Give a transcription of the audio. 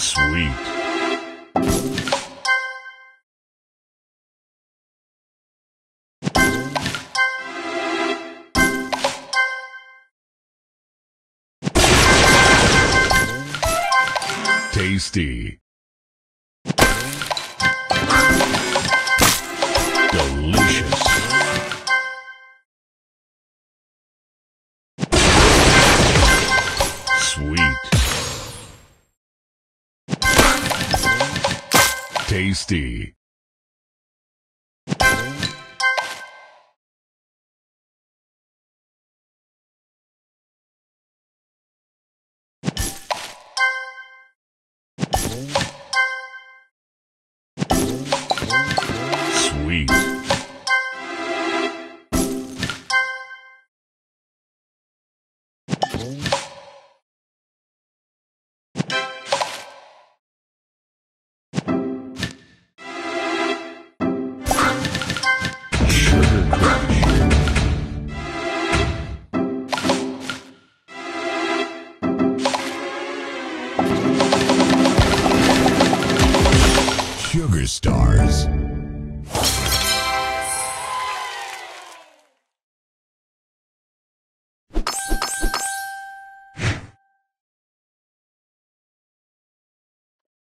Sweet. Tasty. Delicious. Sweet. Tasty. Sweet. Sugar Stars.